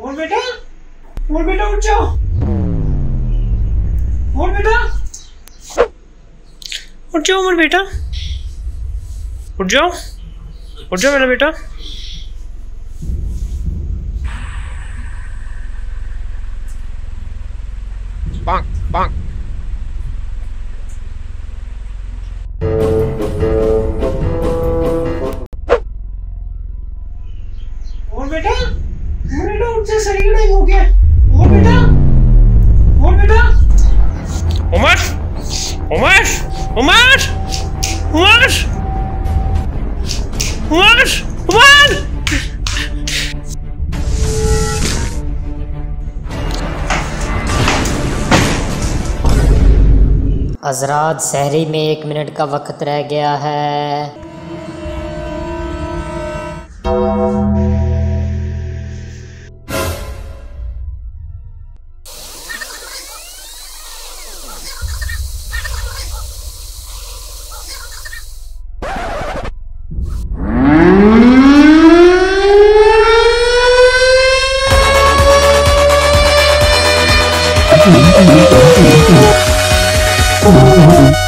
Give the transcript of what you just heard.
और बेटा? और बेटा उठ जाओ। और बेटा? उठ जाओ उमर बेटा। उठ जाओ। उठ जाओ मेरा बेटा। बांक bonk. उठ जा सही नहीं हो गया। और बेटा? और बेटा? उमर? उमर? उमर? उमर? उमर? उमर? हजरात शहरी में एक मिनट का वक्त रह गया है। Oh,